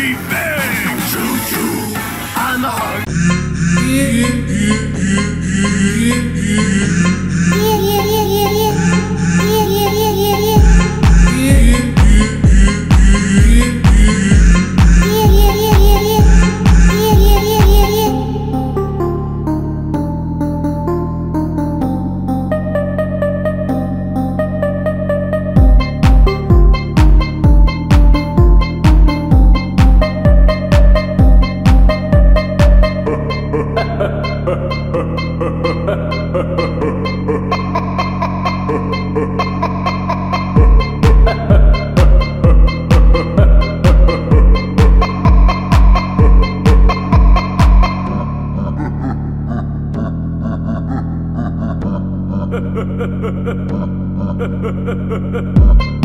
be big. Choo choo. I'm a heart. Ha ha ha ha ha!